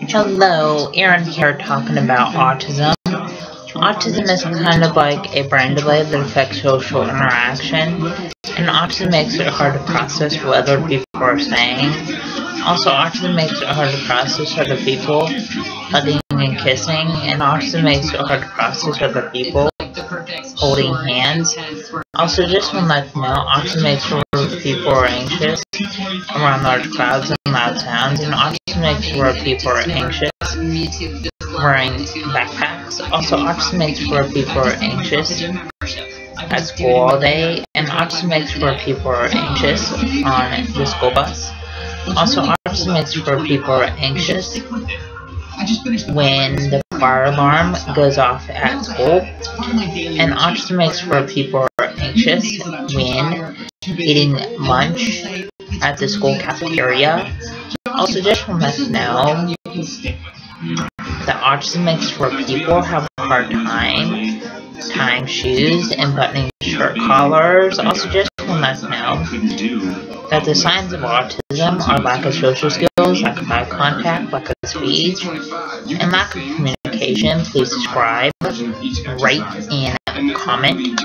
Hello, Aaron here talking about autism. Autism is kind of like a brain delay that affects social interaction, and autism makes it hard to process what other people are saying. Also, autism makes it hard to process other people hugging and kissing, and autism makes it hard to process other people holding hands. Also, just one like know, autism makes sure people are anxious around large crowds and loud sounds, and autism makes where people are anxious wearing backpacks. Also, autism makes where people are anxious at school all day, and autism makes where people are anxious on the school bus. Also, autism makes where people are anxious when the fire alarm goes off at school, and autism makes where people are anxious when eating lunch at the school cafeteria. Also, just to know that autism makes where people have a hard time tying shoes and buttoning shirt collars. Also, just to know that the signs of autism are lack of social skills, lack of eye contact, lack of speech, and lack of communication. Please subscribe, rate, and comment.